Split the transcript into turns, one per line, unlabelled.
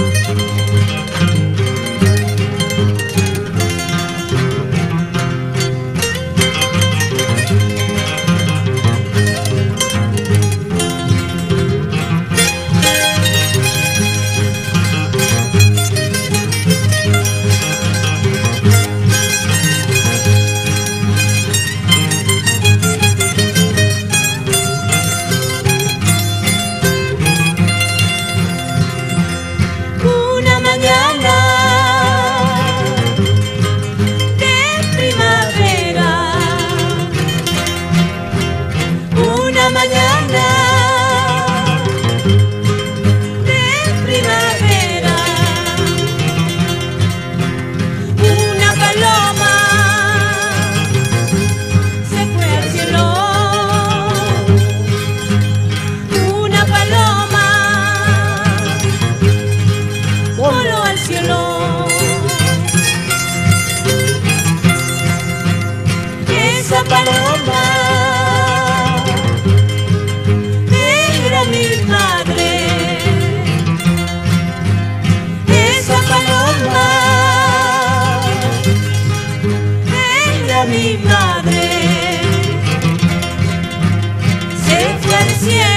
Una 谢谢。